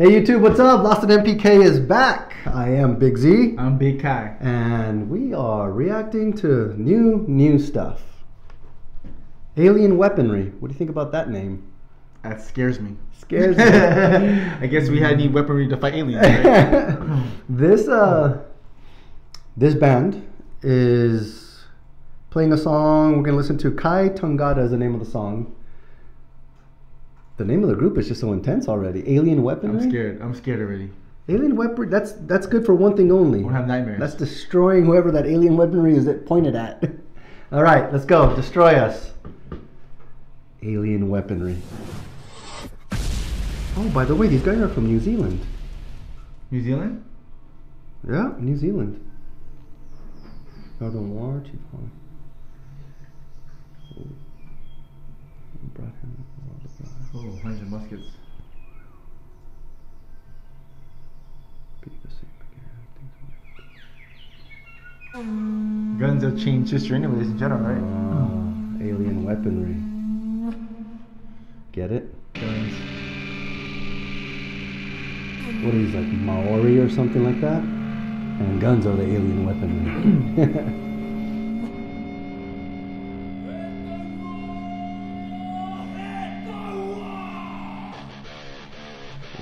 Hey YouTube, what's up? Lost in MPK is back. I am Big Z, I'm Big Kai. and we are reacting to new new stuff. Alien weaponry. What do you think about that name? That scares me. Scares me. I guess we had need weaponry to fight aliens. Right? this uh, this band is playing a song. We're gonna listen to Kai Tangata is the name of the song. The name of the group is just so intense already. Alien weaponry. I'm scared. I'm scared already. Alien weaponry. That's that's good for one thing only. Won't have nightmares. That's destroying whoever that alien weaponry is pointed at. All right, let's go. Destroy us. Alien weaponry. Oh, by the way, these guys are from New Zealand. New Zealand? Yeah, New Zealand. Northern War, Chief. Brought him- Oh, 100 muskets. Be the same again. Guns have changed history anyways in general, right? Ah, alien weaponry. Get it? Guns. What are these like Maori or something like that? And guns are the alien weaponry.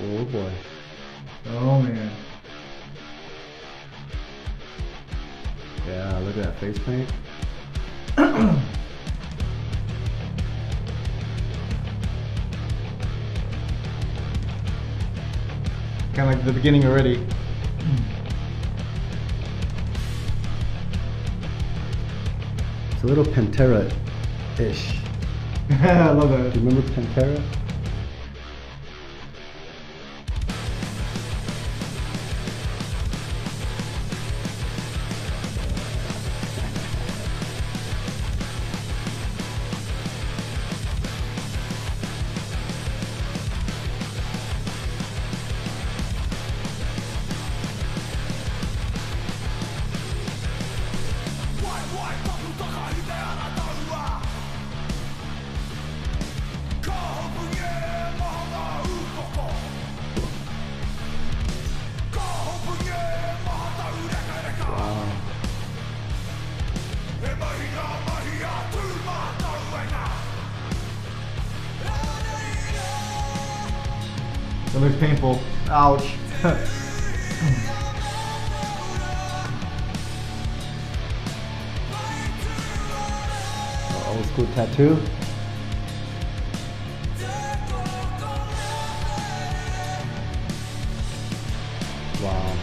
oh boy. Oh man. Yeah, look at that face paint. Kind of like the beginning already. It's a little Pantera-ish. I love that. Do you remember Pantera? That looks painful. Ouch. Old school tattoo. Wow.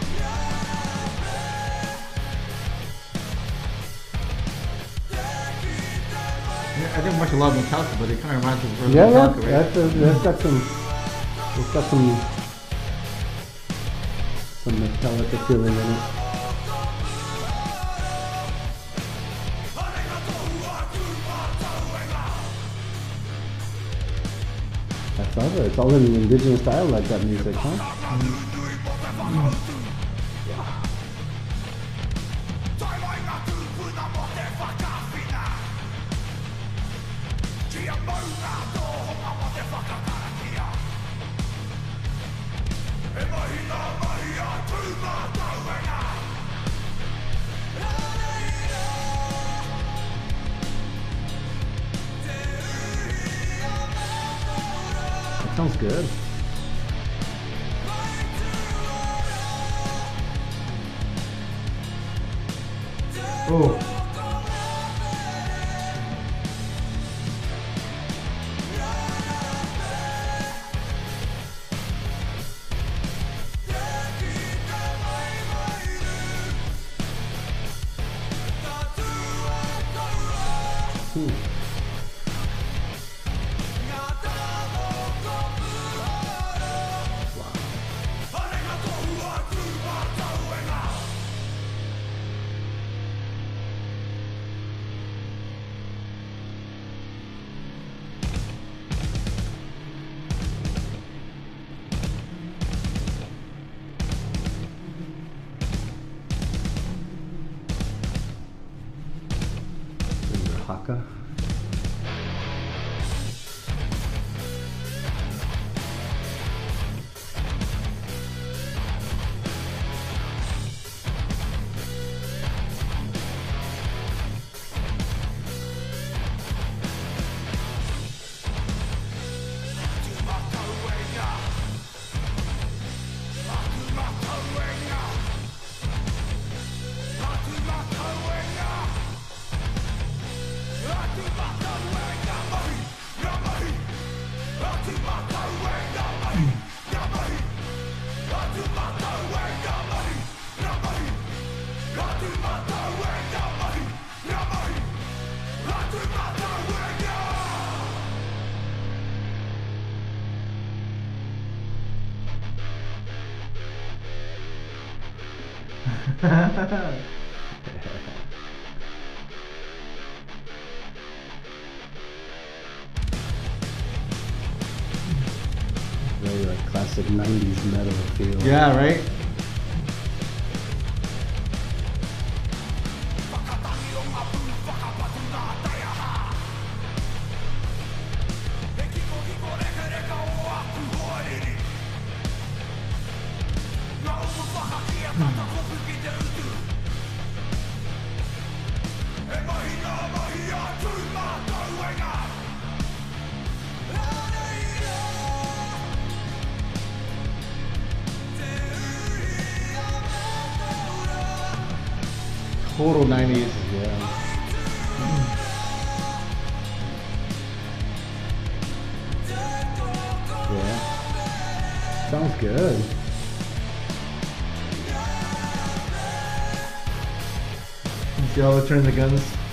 Yeah, I didn't watch a lot of Metallica, but it kind of reminds me of early Yeah, yeah. Right? That's, uh, that's got some. It's got some. Some Metallica feeling in it. That's all. It's all in the indigenous style, like that music, huh? That good. Oh. Hmm. Very like classic '90s metal feel. yeah, right. Total 90s. Yeah. Yeah. Sounds good. You see all the turns of guns?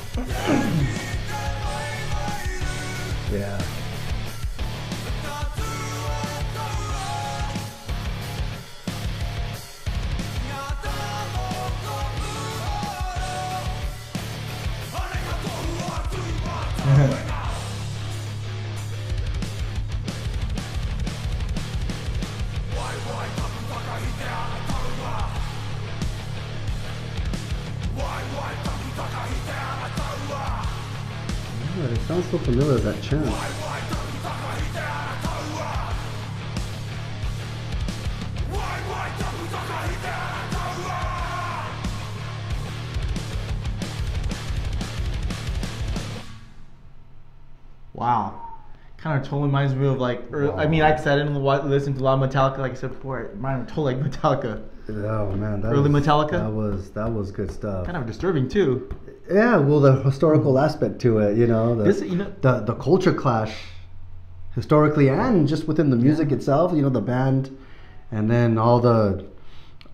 Sounds so familiar, that chant. Wow. Kind of totally reminds me of like, or, I mean, I said, I didn't listen to a lot of Metallica, like I said before. It reminded me totally like Metallica. Oh man, that Early was, Metallica? That was that was good stuff. Kind of disturbing too. Yeah, well, the historical aspect to it, you know, the This, you know, the, the culture clash, historically and just within the music itself, you know, the band, and then all the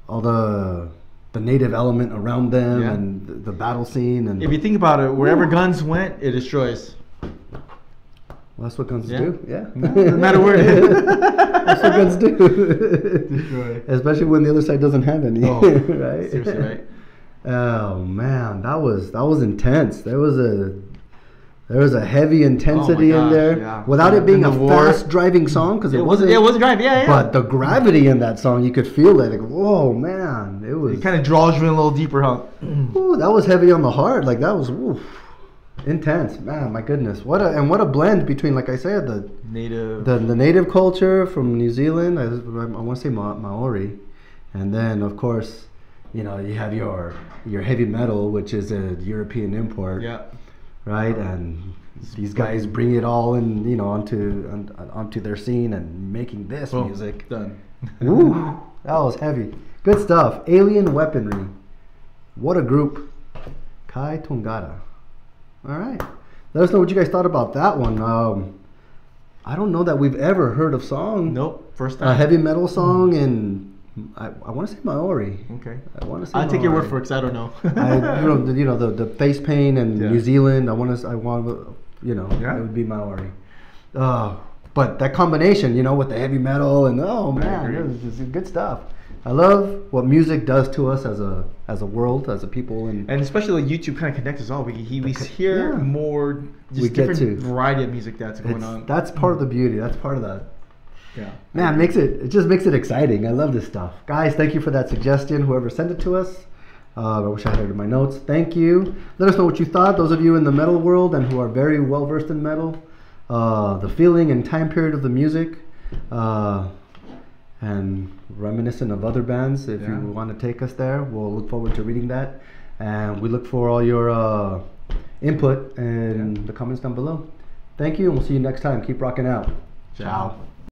all the the native element around them Yeah. and the, the battle scene and if you think about it, wherever guns went, it destroys. Well, that's what guns Yeah. do. Yeah, No, doesn't matter where it is. that's what guns do. Destroy. Especially when the other side doesn't have any, Oh, right? seriously, right? Oh man, that was that was intense. There was a there was a heavy intensity oh in Oh gosh, there yeah. without Yeah, it being a war. fast driving song because it, It wasn't. wasn't. It wasn't driving. Yeah, yeah. But the gravity in that song, you could feel it. Like, whoa, man, it was. it kind of draws you in a little deeper, huh? Ooh, that was heavy on the heart. Like that was oof, intense, man. My goodness, what a and what a blend between, like I said, the Native. the, the native culture from New Zealand. I, I want to say Ma- Maori, and then of course, you know, you have your your heavy metal, which is a European import, yeah. right? And these guys bring it all in, you know, onto on, onto their scene and making this Boom. music. Done. Woo, that was heavy. Good stuff. Alien Weaponry. What a group. Kai Tangata. All right. Let us know what you guys thought about that one. Um, I don't know that we've ever heard of song. Nope. First time. A heavy metal song in, I, I want to say Maori. Okay. I want to say I'll take your word for it because I don't know. I, you know, the, you know the, the face paint and Yeah. New Zealand. I want to. I want. You know, Yeah. it would be Maori. Uh, but that combination, you know, with the heavy metal and oh man, was just good stuff. I love what music does to us as a as a world, as a people, and, and especially like YouTube kind of connects us all. We he, we hear yeah. more just We get different to. variety of music that's going it's, on. that's part of the beauty. That's part of that. yeah. man makes it. It just makes it exciting. I love this stuff, guys. Thank you for that suggestion. Whoever sent it to us. Uh, I wish I had it in my notes. Thank you. Let us know what you thought. Those of you in the metal world and who are very well versed in metal, uh, the feeling and time period of the music, uh, and reminiscent of other bands. If Yeah. you want to take us there, we'll look forward to reading that. And we look for all your uh, input in Yeah. the comments down below. Thank you, and we'll see you next time. Keep rocking out. Ciao.